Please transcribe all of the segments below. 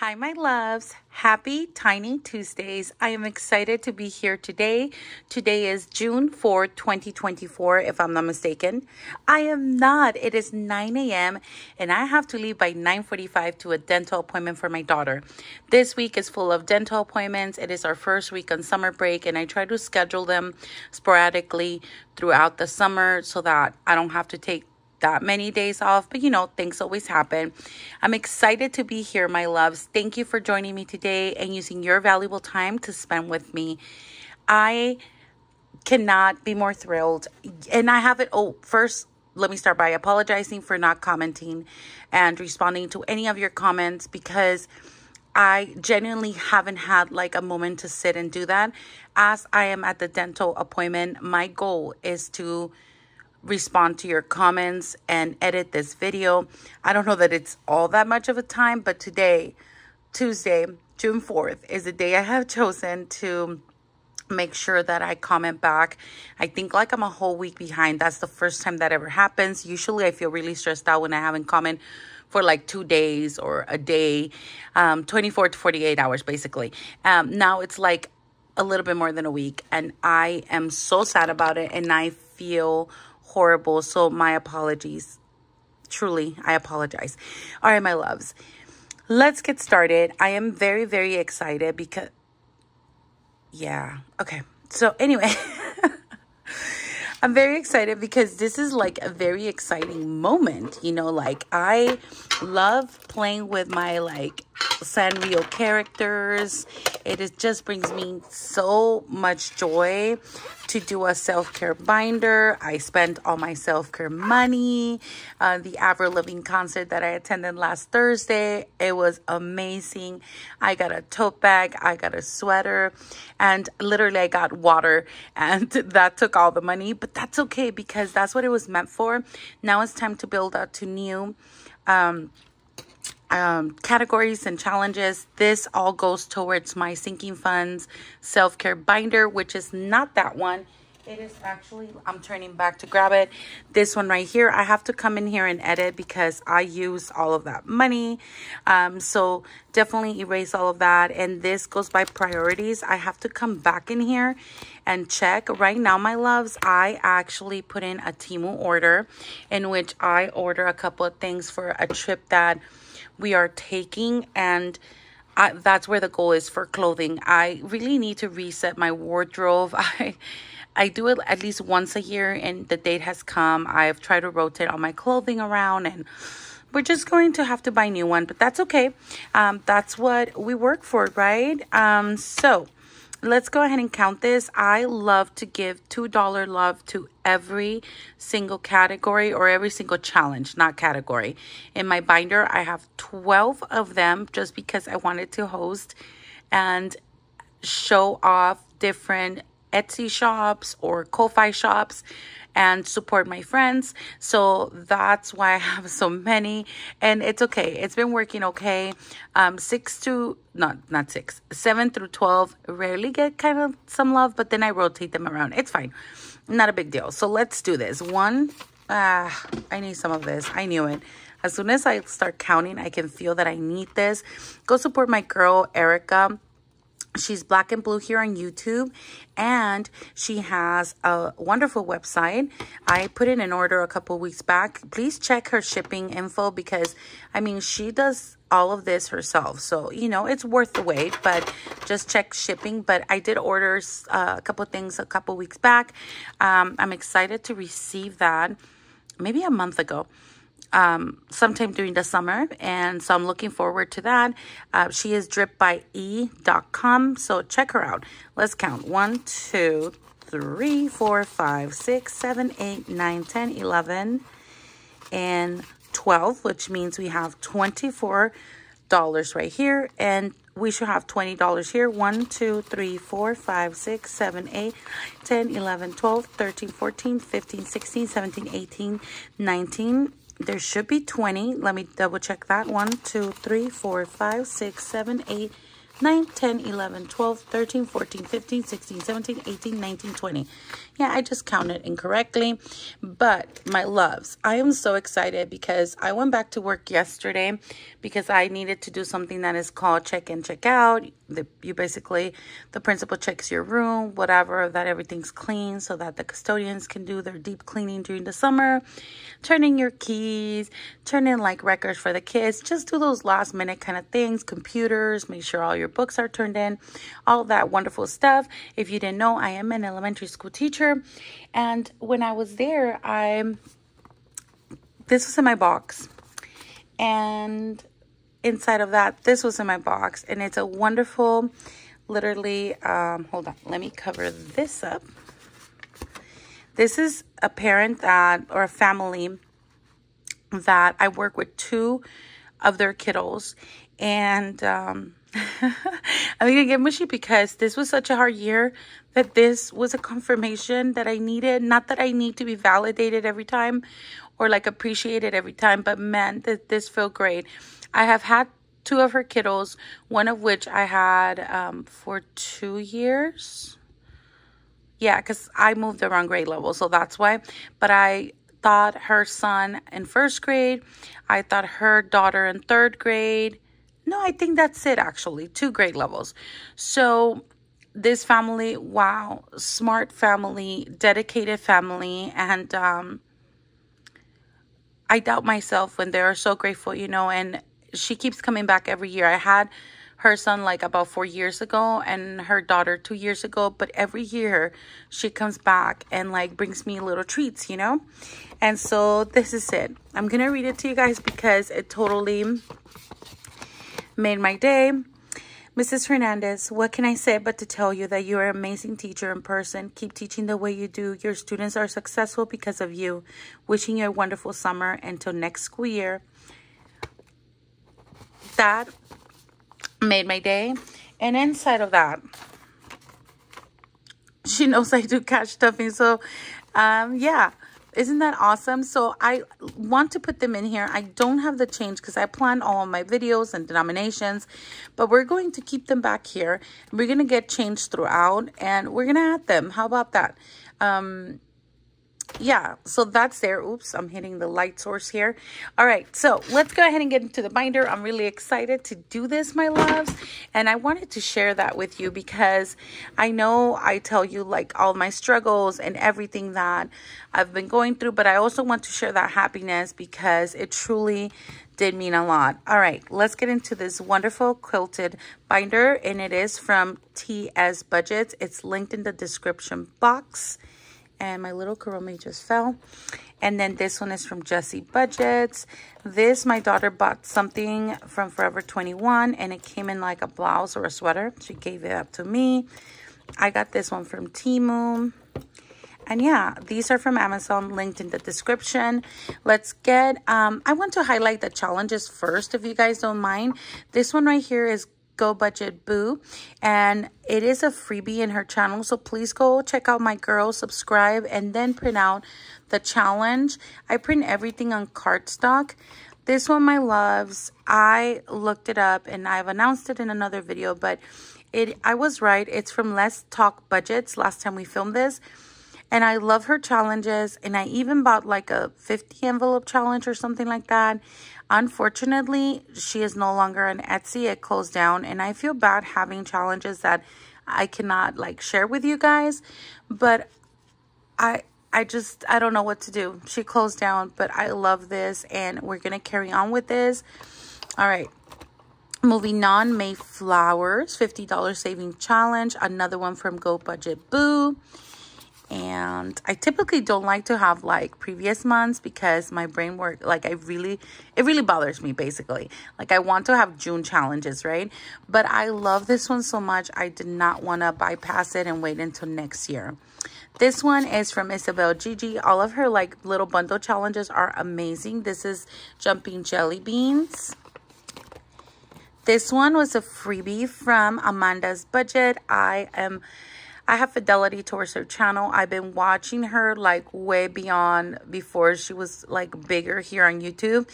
Hi, my loves. Happy Tiny Tuesdays. I am excited to be here today. Today is June 4th, 2024, if I'm not mistaken. I am not. It is 9 a.m. and I have to leave by 9.45 to a dental appointment for my daughter. This week is full of dental appointments. It is our first week on summer break and I try to schedule them sporadically throughout the summer so that I don't have to take that many days off, but you know, things always happen. I'm excited to be here, my loves. Thank you for joining me today and using your valuable time to spend with me. I cannot be more thrilled. And I have it. Oh, first, let me start by apologizing for not commenting and responding to any of your comments because I genuinely haven't had like a moment to sit and do that. As I am at the dental appointment, my goal is to respond to your comments and edit this video. I don't know that it's all that much of a time, but today, Tuesday, June 4th, is the day I have chosen to make sure that I comment back. I think like I'm a whole week behind. That's the first time that ever happens. Usually I feel really stressed out when I haven't comment for like two days or a day, um, 24 to 48 hours basically. Um, now it's like a little bit more than a week and I am so sad about it and I feel horrible. So my apologies. Truly, I apologize. All right, my loves. Let's get started. I am very, very excited because, yeah. Okay. So anyway, I'm very excited because this is like a very exciting moment. You know, like I love playing with my like Sanrio characters. It is, just brings me so much joy to do a self-care binder. I spent all my self-care money. Uh, the Avril Lavigne concert that I attended last Thursday, it was amazing. I got a tote bag, I got a sweater, and literally I got water and that took all the money, but that's okay because that's what it was meant for. Now it's time to build out to new um, um, categories and challenges. This all goes towards my sinking funds self care binder, which is not that one. It is actually, I'm turning back to grab it. This one right here, I have to come in here and edit because I use all of that money. Um, so definitely erase all of that. And this goes by priorities. I have to come back in here and check. Right now, my loves, I actually put in a Temu order in which I order a couple of things for a trip that we are taking and I, that's where the goal is for clothing. I really need to reset my wardrobe. I I do it at least once a year and the date has come. I've tried to rotate all my clothing around and we're just going to have to buy new one, but that's okay. Um, that's what we work for, right? Um, so let's go ahead and count this. I love to give $2 love to every single category or every single challenge, not category. In my binder, I have 12 of them just because I wanted to host and show off different Etsy shops or Ko-Fi shops and support my friends. So that's why I have so many. And it's okay. It's been working okay. Um, six to not not six, seven through twelve rarely get kind of some love, but then I rotate them around. It's fine. Not a big deal. So let's do this. One, ah, I need some of this. I knew it. As soon as I start counting, I can feel that I need this. Go support my girl, Erica She's black and blue here on YouTube and she has a wonderful website. I put in an order a couple weeks back. Please check her shipping info because I mean, she does all of this herself. So, you know, it's worth the wait, but just check shipping. But I did order uh, a couple things a couple weeks back. Um, I'm excited to receive that maybe a month ago um, sometime during the summer. And so I'm looking forward to that. Uh, she is drippedbye.com. So check her out. Let's count. One, two, three, four, five, six, seven, eight, nine, ten, eleven, and 12, which means we have $24 right here. And we should have $20 here. 1, 2, 3, 4, 5, 6, 7, 8, 10, 11, 12, 13, 14, 15, 16, 17, 18, 19, there should be 20. Let me double check that. 1, 2, 3, 4, 5, 6, 7, 8, 9, 10, 11, 12, 13, 14, 15, 16, 17, 18, 19, 20. Yeah, I just counted incorrectly. But my loves, I am so excited because I went back to work yesterday because I needed to do something that is called check in, check out. The, you basically, the principal checks your room, whatever, that everything's clean so that the custodians can do their deep cleaning during the summer. Turn in your keys, turn in like records for the kids. Just do those last minute kind of things, computers, make sure all your books are turned in, all that wonderful stuff. If you didn't know, I am an elementary school teacher and when I was there, I this was in my box. And inside of that, this was in my box. And it's a wonderful, literally, um, hold on, let me cover this up. This is a parent that, or a family that I work with two of their kiddos. And um, I'm gonna get mushy because this was such a hard year that this was a confirmation that I needed. Not that I need to be validated every time or like appreciated every time, but man, that this felt great. I have had two of her kiddos, one of which I had um, for two years. Yeah, because I moved around grade level, so that's why. But I thought her son in first grade, I thought her daughter in third grade no, I think that's it actually, two grade levels. So this family, wow, smart family, dedicated family, and um, I doubt myself when they're so grateful, you know, and she keeps coming back every year. I had her son like about four years ago and her daughter two years ago, but every year she comes back and like brings me little treats, you know? And so this is it. I'm gonna read it to you guys because it totally made my day. Mrs. Hernandez, what can I say but to tell you that you're an amazing teacher in person. Keep teaching the way you do. Your students are successful because of you. Wishing you a wonderful summer until next school year. That made my day. And inside of that, she knows I do cash stuffing. So, um, yeah. Isn't that awesome? So I want to put them in here. I don't have the change because I plan all my videos and denominations, but we're going to keep them back here. We're going to get changed throughout and we're going to add them. How about that? Um, yeah, so that's there. Oops, I'm hitting the light source here. All right, so let's go ahead and get into the binder. I'm really excited to do this, my loves. And I wanted to share that with you because I know I tell you like all my struggles and everything that I've been going through, but I also want to share that happiness because it truly did mean a lot. All right, let's get into this wonderful quilted binder, and it is from TS Budgets. It's linked in the description box and my little kuromi just fell. And then this one is from Jessie Budgets. This, my daughter bought something from Forever 21 and it came in like a blouse or a sweater. She gave it up to me. I got this one from Temu. And yeah, these are from Amazon, linked in the description. Let's get, um, I want to highlight the challenges first, if you guys don't mind. This one right here is Go Budget Boo. And it is a freebie in her channel. So please go check out my girl, subscribe, and then print out the challenge. I print everything on cardstock. This one, my loves, I looked it up and I've announced it in another video, but it I was right. It's from Let's Talk Budgets last time we filmed this. And I love her challenges. And I even bought like a 50 envelope challenge or something like that. Unfortunately, she is no longer on Etsy. It closed down. And I feel bad having challenges that I cannot like share with you guys. But I I just, I don't know what to do. She closed down, but I love this and we're going to carry on with this. All right. Moving on, Mayflowers, $50 saving challenge. Another one from Go Budget Boo and I typically don't like to have like previous months because my brain work like I really it really bothers me basically. Like I want to have June challenges right? But I love this one so much I did not want to bypass it and wait until next year. This one is from Isabel Gigi. All of her like little bundle challenges are amazing. This is jumping jelly beans. This one was a freebie from Amanda's budget. I am I have fidelity towards her channel. I've been watching her like way beyond before she was like bigger here on YouTube.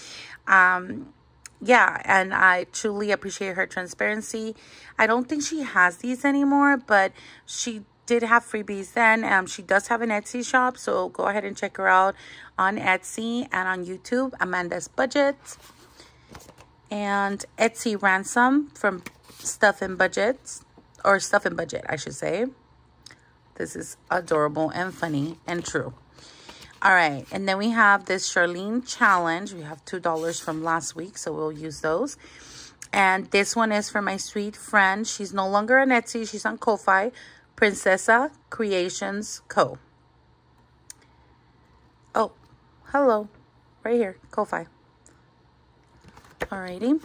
Um, yeah, and I truly appreciate her transparency. I don't think she has these anymore, but she did have freebies then. Um, she does have an Etsy shop, so go ahead and check her out on Etsy and on YouTube, Amanda's Budget. And Etsy Ransom from Stuff and Budgets, or Stuff and Budget, I should say. This is adorable and funny and true. All right, and then we have this Charlene challenge. We have $2 from last week, so we'll use those. And this one is for my sweet friend. She's no longer on Etsy. She's on Ko-Fi. Princessa Creations Co. Oh, hello. Right here, Ko-Fi. Alrighty.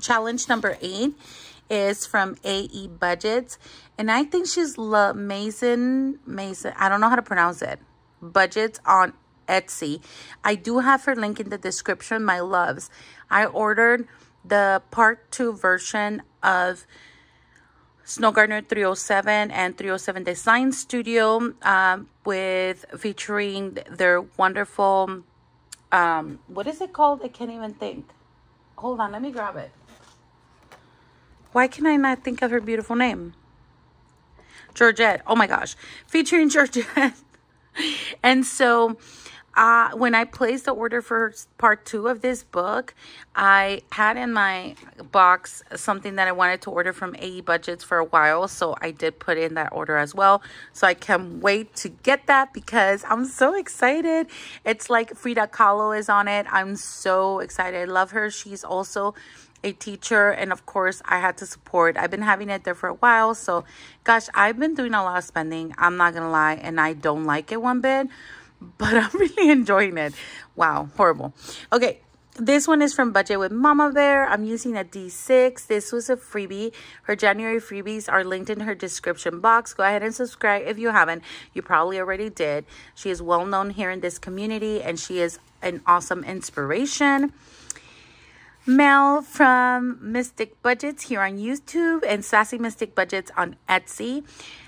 Challenge number eight is from AE Budgets. And I think she's La Mason, Mason, I don't know how to pronounce it. Budgets on Etsy. I do have her link in the description, my loves. I ordered the part two version of Snow Gardener 307 and 307 Design Studio um, with featuring their wonderful, um, what is it called? I can't even think. Hold on, let me grab it. Why can I not think of her beautiful name? Georgette. Oh my gosh. Featuring Georgette. and so uh, when I placed the order for part two of this book, I had in my box something that I wanted to order from AE Budgets for a while. So I did put in that order as well. So I can't wait to get that because I'm so excited. It's like Frida Kahlo is on it. I'm so excited. I love her. She's also a teacher and of course I had to support. I've been having it there for a while. So gosh, I've been doing a lot of spending. I'm not to lie. And I don't like it one bit, but I'm really enjoying it. Wow. Horrible. Okay. This one is from Budget with Mama Bear. I'm using a D6. This was a freebie. Her January freebies are linked in her description box. Go ahead and subscribe if you haven't. You probably already did. She is well known here in this community and she is an awesome inspiration. Mel from Mystic Budgets here on YouTube and Sassy Mystic Budgets on Etsy.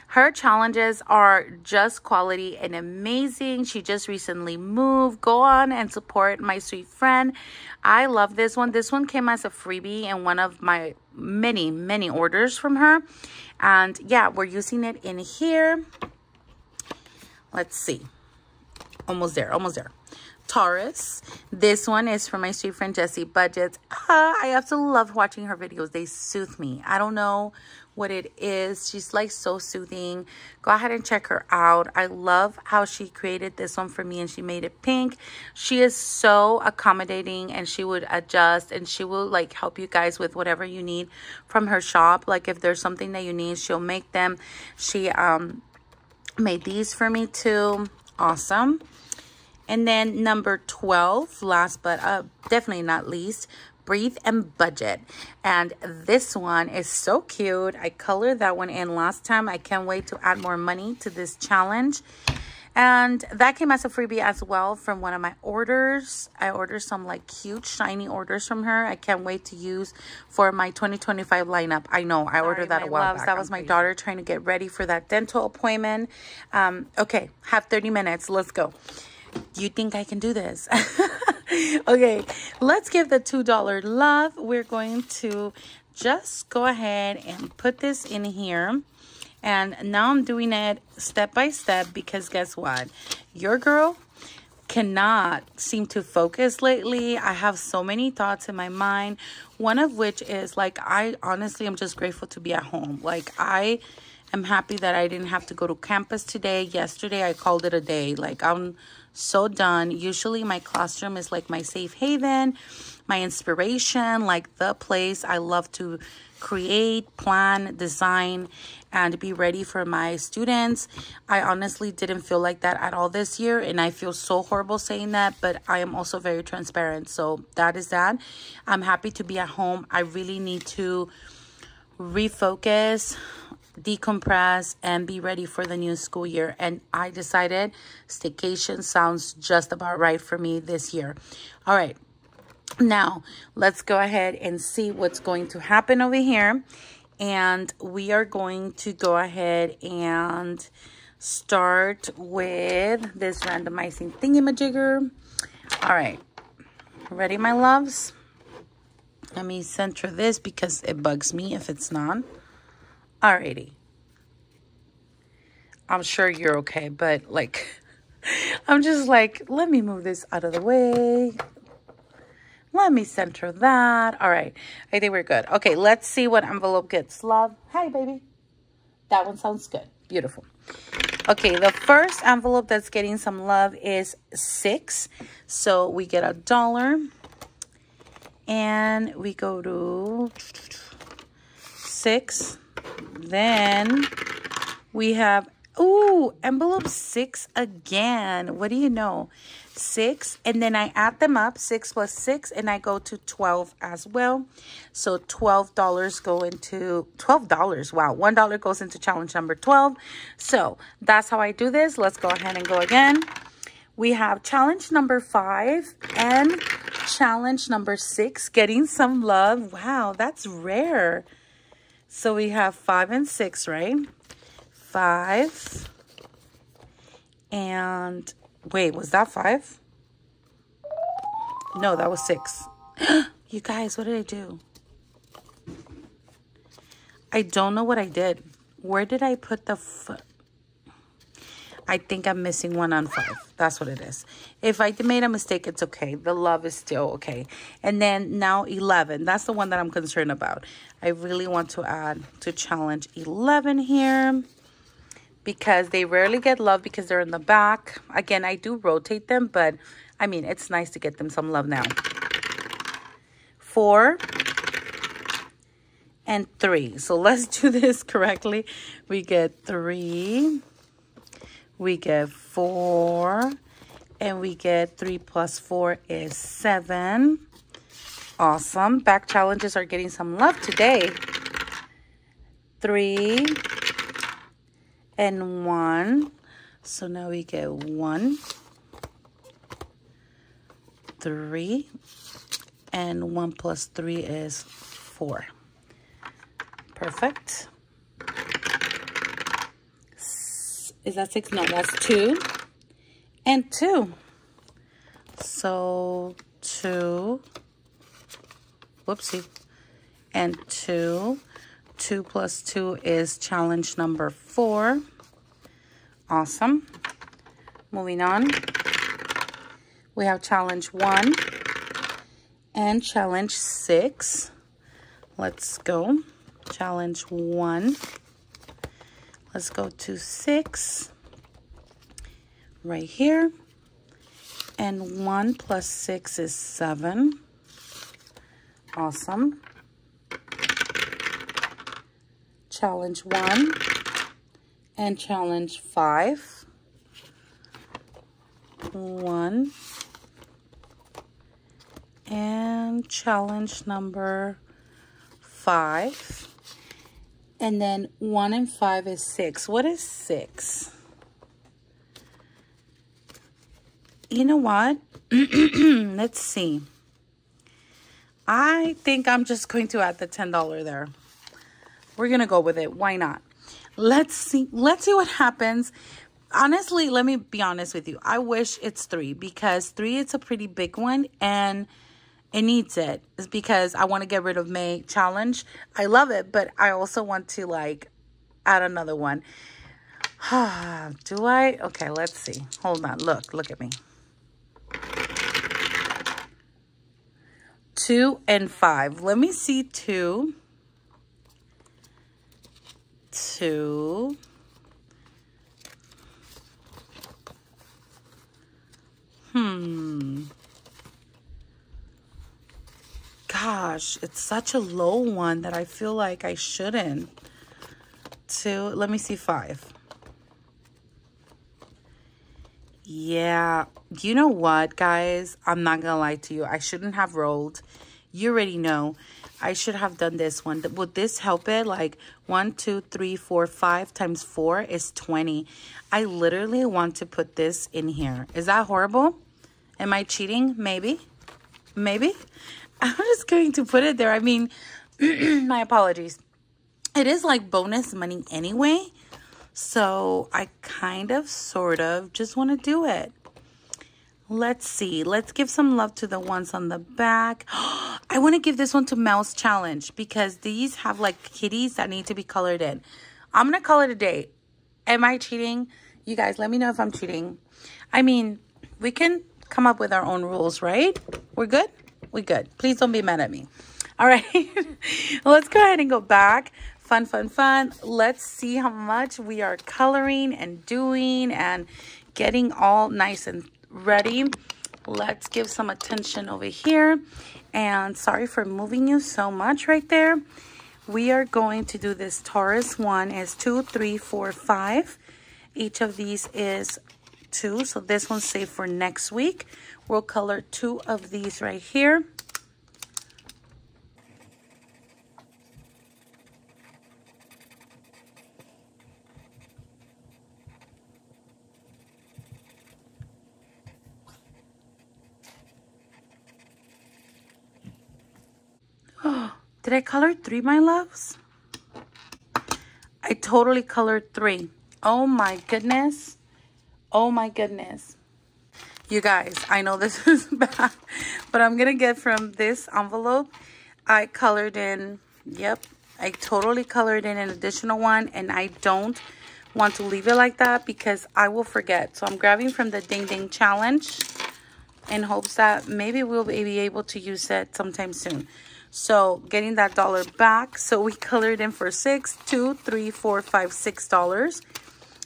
Her challenges are just quality and amazing. She just recently moved. Go on and support my sweet friend. I love this one. This one came as a freebie in one of my many, many orders from her. And yeah, we're using it in here. Let's see. Almost there, almost there. Taurus. This one is from my sweet friend Jessie Budgets. Uh, I absolutely love watching her videos. They soothe me. I don't know what it is. She's like so soothing. Go ahead and check her out. I love how she created this one for me and she made it pink. She is so accommodating and she would adjust and she will like help you guys with whatever you need from her shop. Like if there's something that you need, she'll make them. She um made these for me too. Awesome. And then number 12, last but uh, definitely not least, Breathe and Budget. And this one is so cute. I colored that one in last time. I can't wait to add more money to this challenge. And that came as a freebie as well from one of my orders. I ordered some like cute shiny orders from her. I can't wait to use for my 2025 lineup. I know I ordered right, that a while loves, back. That was my daughter trying to get ready for that dental appointment. Um, okay, have 30 minutes. Let's go you think I can do this? okay, let's give the $2 love. We're going to just go ahead and put this in here. And now I'm doing it step by step because guess what? Your girl cannot seem to focus lately. I have so many thoughts in my mind. One of which is like, I honestly am just grateful to be at home. Like, I am happy that I didn't have to go to campus today. Yesterday, I called it a day. Like, I'm so done. Usually my classroom is like my safe haven, my inspiration, like the place I love to create, plan, design, and be ready for my students. I honestly didn't feel like that at all this year, and I feel so horrible saying that, but I am also very transparent. So that is that. I'm happy to be at home. I really need to refocus decompress and be ready for the new school year. And I decided staycation sounds just about right for me this year. All right. Now, let's go ahead and see what's going to happen over here. And we are going to go ahead and start with this randomizing thingamajigger. All right. Ready, my loves? Let me center this because it bugs me if it's not. Alrighty. I'm sure you're okay, but like, I'm just like, let me move this out of the way. Let me center that. All right. I think we're good. Okay, let's see what envelope gets love. Hi, baby. That one sounds good. Beautiful. Okay, the first envelope that's getting some love is six. So we get a dollar. And we go to six. Then we have Ooh, envelope six again. What do you know? Six, and then I add them up, six plus six, and I go to 12 as well. So $12 go into, $12, wow, $1 goes into challenge number 12. So that's how I do this. Let's go ahead and go again. We have challenge number five and challenge number six, getting some love. Wow, that's rare. So we have five and six, right? five. And wait, was that five? No, that was six. you guys, what did I do? I don't know what I did. Where did I put the foot? I think I'm missing one on five. That's what it is. If I made a mistake, it's okay. The love is still okay. And then now 11. That's the one that I'm concerned about. I really want to add to challenge 11 here because they rarely get love because they're in the back. Again, I do rotate them, but I mean, it's nice to get them some love now. Four and three. So let's do this correctly. We get three, we get four, and we get three plus four is seven. Awesome. Back challenges are getting some love today. Three, and 1. So now we get 1, 3, and 1 plus 3 is 4. Perfect. Is that 6? No, that's 2 and 2. So 2, whoopsie, and 2 2 plus 2 is challenge number 4. Awesome. Moving on. We have challenge 1 and challenge 6. Let's go. Challenge 1. Let's go to 6 right here. And 1 plus 6 is 7. Awesome challenge one and challenge five. One and challenge number five. And then one and five is six. What is six? You know what? Let's see. I think I'm just going to add the $10 there. We're going to go with it. Why not? Let's see. Let's see what happens. Honestly, let me be honest with you. I wish it's three because three, it's a pretty big one and it needs it. It's because I want to get rid of May challenge. I love it, but I also want to like add another one. Do I? Okay, let's see. Hold on. Look, look at me. Two and five. Let me see two two, hmm, gosh, it's such a low one that I feel like I shouldn't. Two, let me see five. Yeah, you know what, guys? I'm not gonna lie to you. I shouldn't have rolled. You already know. I should have done this one. Would this help it? Like one, two, three, four, five times 4 is 20. I literally want to put this in here. Is that horrible? Am I cheating? Maybe. Maybe. I'm just going to put it there. I mean, my apologies. It is like bonus money anyway. So I kind of, sort of, just want to do it. Let's see. Let's give some love to the ones on the back. I want to give this one to Mouse Challenge because these have like kitties that need to be colored in. I'm going to call it a day. Am I cheating? You guys, let me know if I'm cheating. I mean, we can come up with our own rules, right? We're good? We good. Please don't be mad at me. All right. Let's go ahead and go back. Fun, fun, fun. Let's see how much we are coloring and doing and getting all nice and ready. Let's give some attention over here. And sorry for moving you so much right there. We are going to do this Taurus one is two, three, four, five. Each of these is two. So this one's saved for next week. We'll color two of these right here. Did I color three, my loves? I totally colored three. Oh my goodness. Oh my goodness. You guys, I know this is bad, but I'm going to get from this envelope. I colored in, yep, I totally colored in an additional one and I don't want to leave it like that because I will forget. So I'm grabbing from the Ding Ding Challenge in hopes that maybe we'll be able to use it sometime soon. So getting that dollar back. So we colored in for six, two, three, four, five, six dollars.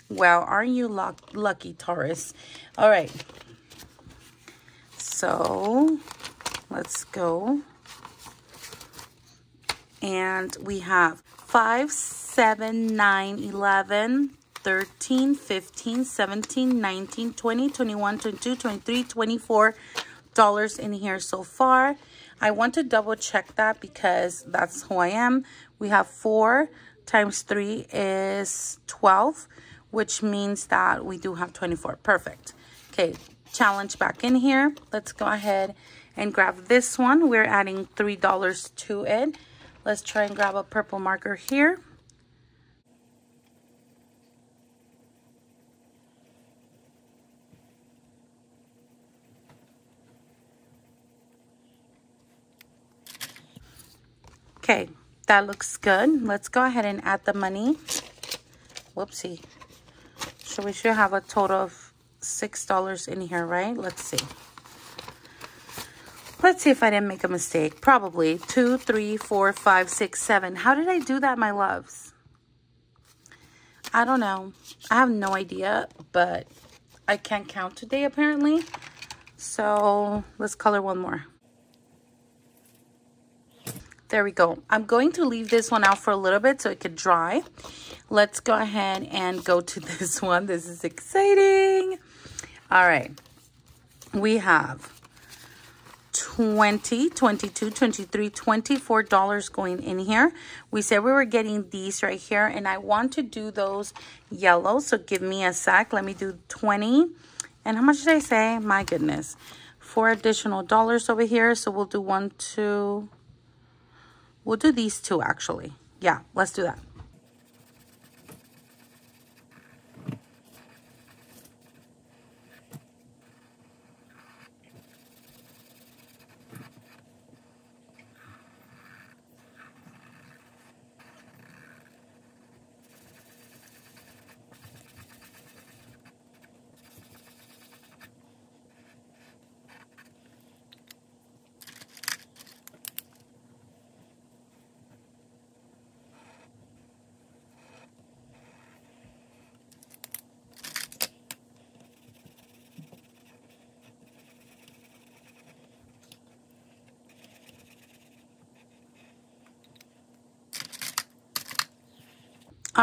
Wow, aren't you lucky, Taurus? All right. So let's go. And we have 5, 7, 9, 11, 13, 15, 17, 19, 20, 21, 22, 23, 24 dollars in here so far. I want to double check that because that's who I am. We have 4 times 3 is 12, which means that we do have 24. Perfect. Okay, challenge back in here. Let's go ahead and grab this one. We're adding $3 to it. Let's try and grab a purple marker here. Okay, that looks good. Let's go ahead and add the money. Whoopsie. So we should have a total of $6 in here, right? Let's see. Let's see if I didn't make a mistake. Probably. Two, three, four, five, six, seven. How did I do that, my loves? I don't know. I have no idea, but I can't count today, apparently. So let's color one more. There we go. I'm going to leave this one out for a little bit so it could dry. Let's go ahead and go to this one. This is exciting. All right. We have 20 22 23 24 dollars going in here we said we were getting these right here and i want to do those yellow so give me a sec let me do 20 and how much did i say my goodness four additional dollars over here so we'll do one two We'll do these two actually. Yeah, let's do that.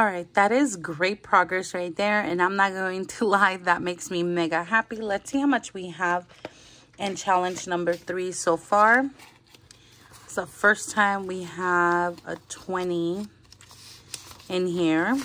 All right, that is great progress right there. And I'm not going to lie, that makes me mega happy. Let's see how much we have in challenge number three so far. It's the first time we have a 20 in here.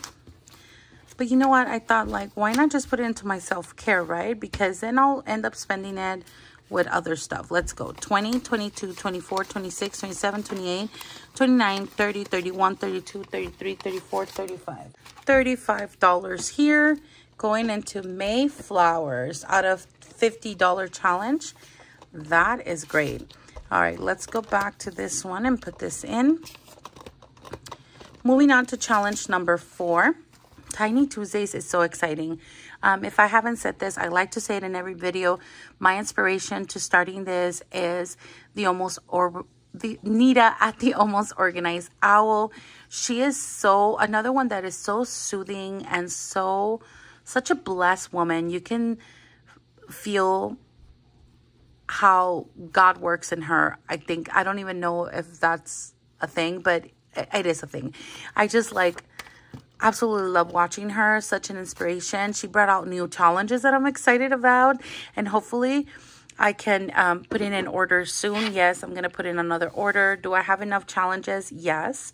But you know what? I thought like, why not just put it into my self-care, right? Because then I'll end up spending it with other stuff. Let's go. 20, 22, 24, 26, 27, 28, 29, 30, 31, 32, 33, 34, 35. $35 here going into Mayflowers out of $50 challenge. That is great. All right, let's go back to this one and put this in. Moving on to challenge number four. Tiny Tuesdays is so exciting. Um, if I haven't said this, I like to say it in every video. My inspiration to starting this is the almost or the Nita at the almost organized owl. She is so another one that is so soothing and so such a blessed woman. You can feel how God works in her. I think, I don't even know if that's a thing, but it is a thing. I just like absolutely love watching her. Such an inspiration. She brought out new challenges that I'm excited about. And hopefully I can um, put in an order soon. Yes, I'm going to put in another order. Do I have enough challenges? Yes.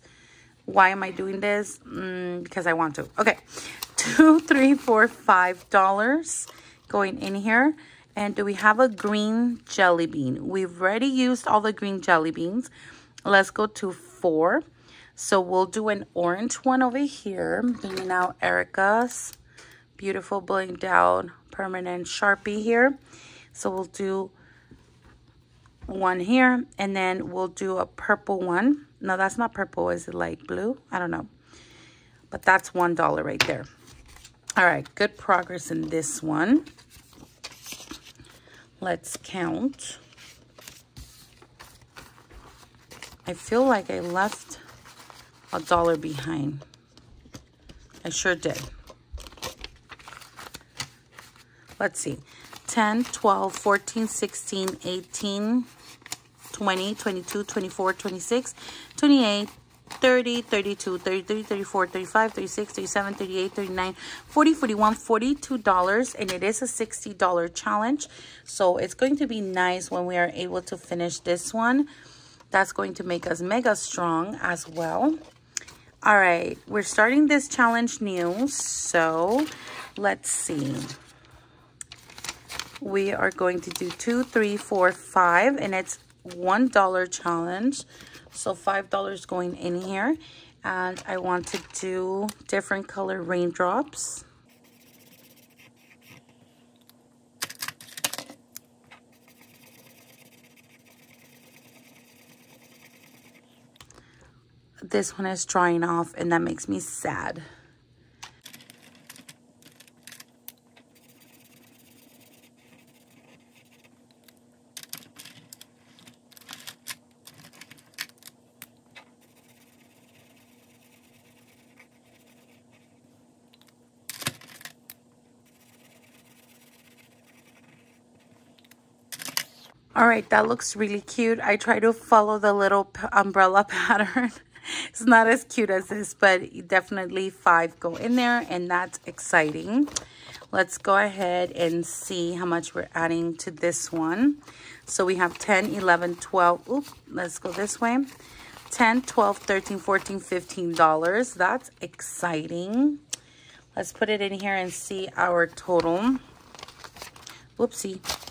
Why am I doing this? Mm, because I want to. Okay. Two, three, four, five dollars going in here. And do we have a green jelly bean? We've already used all the green jelly beans. Let's go to four. So we'll do an orange one over here. Bringing out Erica's beautiful blinged out permanent Sharpie here. So we'll do one here and then we'll do a purple one. No, that's not purple. Is it light blue? I don't know. But that's $1 right there. All right, good progress in this one. Let's count. I feel like I left a dollar behind. I sure did. Let's see. 10, 12, 14, 16, 18, 20, 22, 24, 26, 28, 30, 32, 33, 34, 35, 36, 37, 38, 39, 40, 41, $42. And it is a $60 challenge. So it's going to be nice when we are able to finish this one. That's going to make us mega strong as well. All right, we're starting this challenge new. So let's see. We are going to do two, three, four, five, and it's $1 challenge. So $5 going in here. And I want to do different color raindrops. This one is drying off and that makes me sad. All right, that looks really cute. I try to follow the little umbrella pattern. It's not as cute as this, but definitely five go in there, and that's exciting. Let's go ahead and see how much we're adding to this one. So we have 10, 11, 12. Oop, let's go this way. 10, 12, 13, 14, 15 dollars. That's exciting. Let's put it in here and see our total. Whoopsie.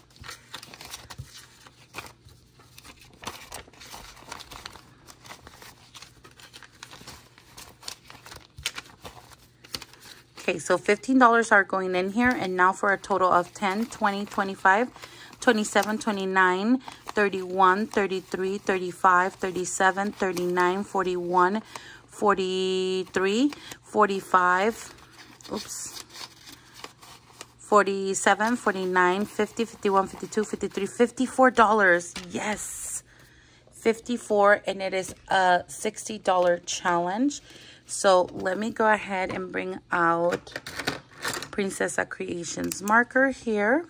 Okay, so $15 are going in here. And now for a total of 10, 20, 25, 27, 29, 31, 33, 35, 37, 39, 41, 43, 45, oops, 47, 49, 50, 51, 52, 53, $54. Yes, 54 and it is a $60 challenge. So let me go ahead and bring out Princessa Creations marker here.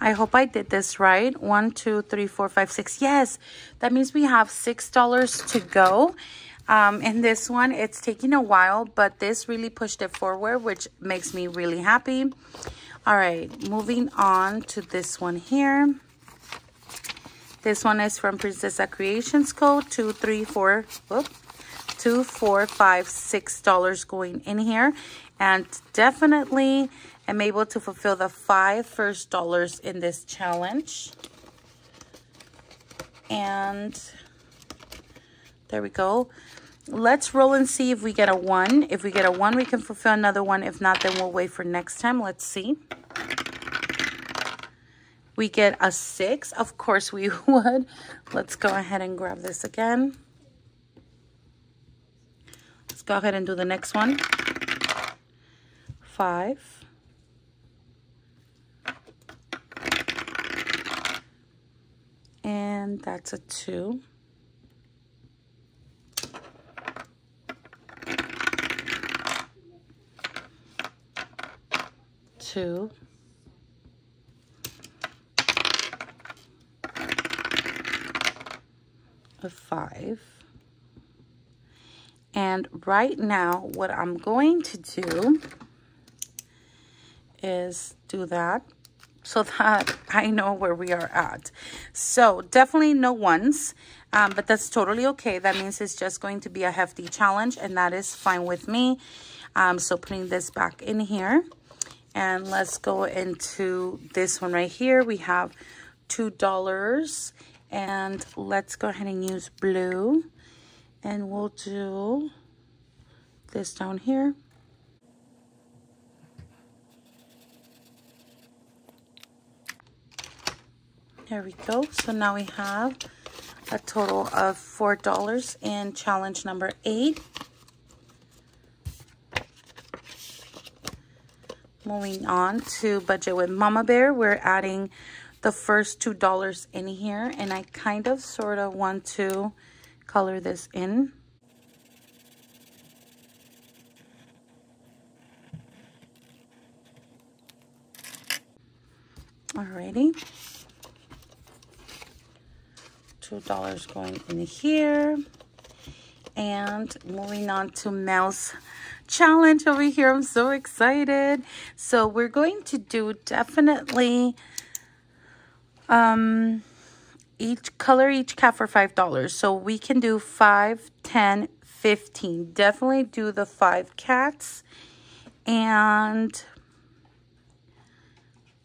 I hope I did this right. One, two, three, four, five, six. Yes, that means we have $6 to go. Um, in this one, it's taking a while, but this really pushed it forward, which makes me really happy. All right, moving on to this one here. This one is from Princessa Creations Code, two, three, four, whoop, two, four, five, six dollars going in here. And definitely am able to fulfill the five first dollars in this challenge. And there we go. Let's roll and see if we get a one. If we get a one, we can fulfill another one. If not, then we'll wait for next time. Let's see. We get a six. Of course we would. Let's go ahead and grab this again. Let's go ahead and do the next one. Five. And that's a two. Two. A five. And right now, what I'm going to do is do that so that I know where we are at. So definitely no ones, um, but that's totally okay. That means it's just going to be a hefty challenge and that is fine with me. Um, so putting this back in here and let's go into this one right here. We have $2 and let's go ahead and use blue and we'll do this down here. There we go. So now we have a total of $4 in challenge number eight. Moving on to budget with Mama Bear, we're adding the first $2 in here. And I kind of sort of want to color this in. Alrighty. $2 going in here. And moving on to Mouse Challenge over here. I'm so excited. So we're going to do definitely um, each color each cat for $5. So we can do 5, 10, 15. Definitely do the 5 cats. And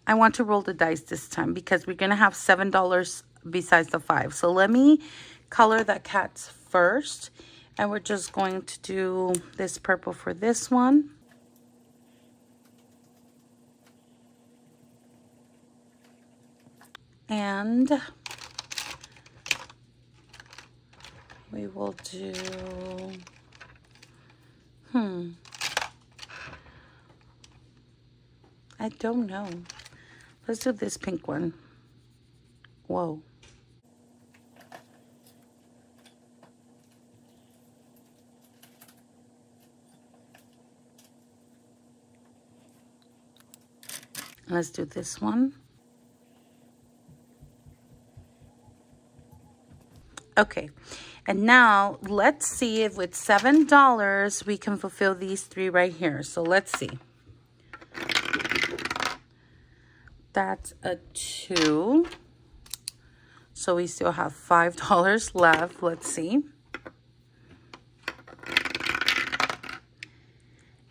I want to roll the dice this time because we're going to have $7 besides the 5. So let me color the cats first. And we're just going to do this purple for this one. And we will do, hmm, I don't know. Let's do this pink one. Whoa. Let's do this one. Okay, and now let's see if with $7 we can fulfill these three right here. So let's see. That's a two. So we still have $5 left. Let's see.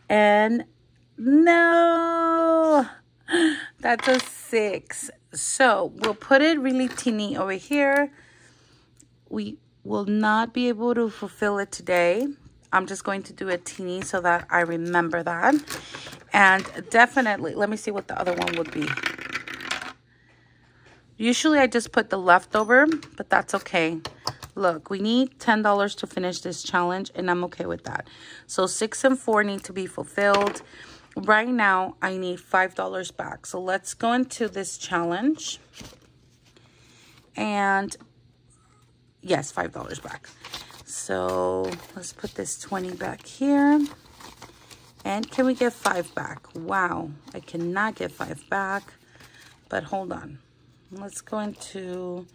And no, that's a six. So we'll put it really teeny over here. We will not be able to fulfill it today. I'm just going to do a teeny so that I remember that. And definitely, let me see what the other one would be. Usually I just put the leftover, but that's okay. Look, we need $10 to finish this challenge, and I'm okay with that. So 6 and 4 need to be fulfilled. Right now, I need $5 back. So let's go into this challenge. And yes, $5 back. So let's put this 20 back here. And can we get 5 back? Wow, I cannot get 5 back. But hold on. Let's go into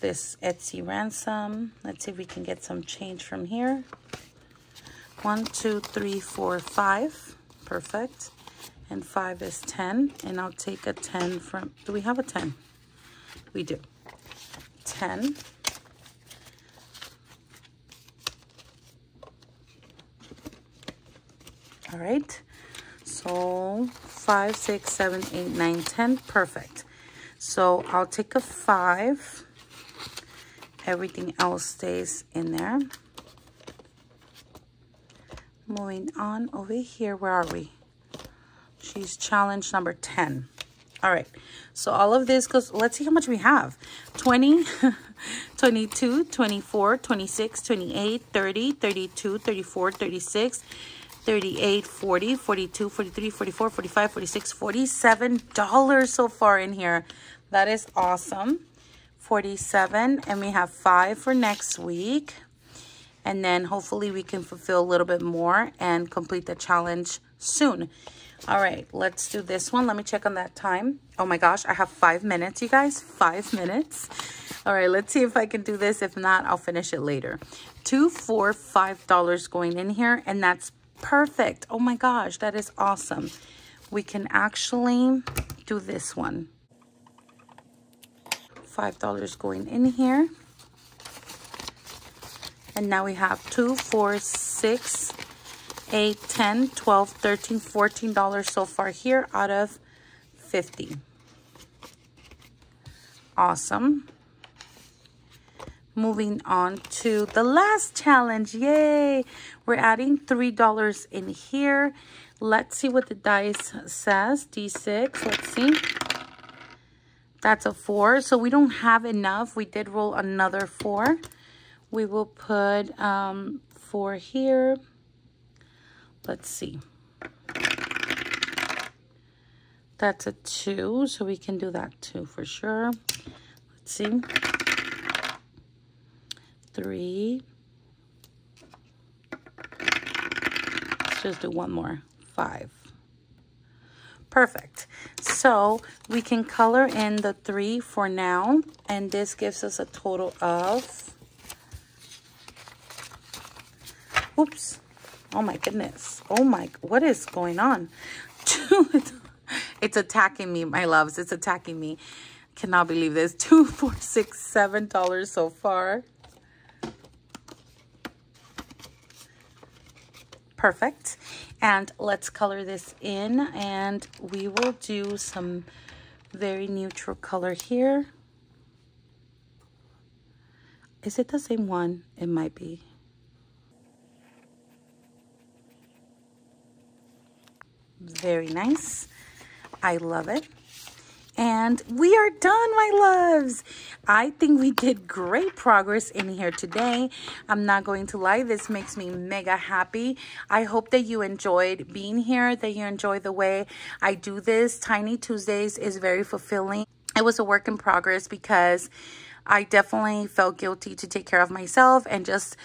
this Etsy ransom. Let's see if we can get some change from here. One, two, three, four, five. Perfect. And five is 10. And I'll take a 10 from, do we have a 10? We do. 10. All right. So five, six, seven, eight, nine, ten. Perfect. So I'll take a five. Everything else stays in there. Moving on over here. Where are we? She's challenge number 10. All right. So all of this goes, let's see how much we have. 20, 22, 24, 26, 28, 30, 32, 34, 36, 38, 40, 42, 43, 44, 45, 46, 47 dollars so far in here. That is awesome. 47 and we have 5 for next week. And then hopefully we can fulfill a little bit more and complete the challenge soon. All right, let's do this one. Let me check on that time. Oh my gosh, I have five minutes, you guys. Five minutes. All right, let's see if I can do this. If not, I'll finish it later. Two, four, five dollars going in here, and that's perfect. Oh my gosh, that is awesome. We can actually do this one. Five dollars going in here. And now we have two, four, six, 8 10 12 13 14 dollars so far here out of 50 awesome. Moving on to the last challenge. Yay! We're adding three dollars in here. Let's see what the dice says. D6 let's see. That's a four so we don't have enough. We did roll another four we will put um four here Let's see. That's a two, so we can do that too for sure. Let's see. Three. Let's just do one more. Five. Perfect. So we can color in the three for now. And this gives us a total of... Oops. Oh my goodness. Oh my, what is going on? it's attacking me, my loves. It's attacking me. Cannot believe this. Two, four, six, seven dollars so far. Perfect. And let's color this in and we will do some very neutral color here. Is it the same one? It might be. Very nice. I love it. And we are done, my loves. I think we did great progress in here today. I'm not going to lie, this makes me mega happy. I hope that you enjoyed being here, that you enjoy the way I do this. Tiny Tuesdays is very fulfilling. It was a work in progress because I definitely felt guilty to take care of myself and just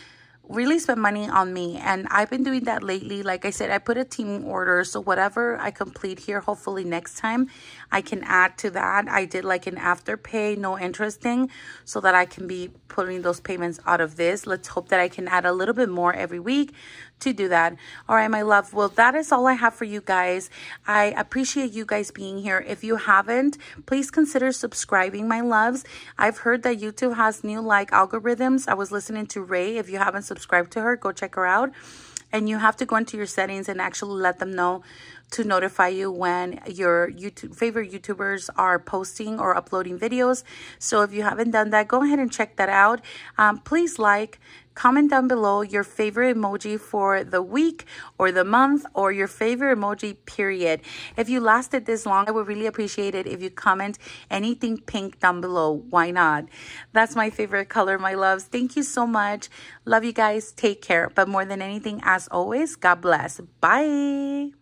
really spend money on me and I've been doing that lately. Like I said I put a Temu order so whatever I complete here hopefully next time I can add to that. I did like an afterpay no interest thing so that I can be putting those payments out of this. Let's hope that I can add a little bit more every week to do that. All right, my love. Well, that is all I have for you guys. I appreciate you guys being here. If you haven't, please consider subscribing, my loves. I've heard that YouTube has new like algorithms. I was listening to Ray. If you haven't subscribed to her, go check her out. And you have to go into your settings and actually let them know to notify you when your YouTube favorite YouTubers are posting or uploading videos. So if you haven't done that, go ahead and check that out. Um, please like, Comment down below your favorite emoji for the week or the month or your favorite emoji period. If you lasted this long, I would really appreciate it if you comment anything pink down below. Why not? That's my favorite color, my loves. Thank you so much. Love you guys. Take care. But more than anything, as always, God bless. Bye.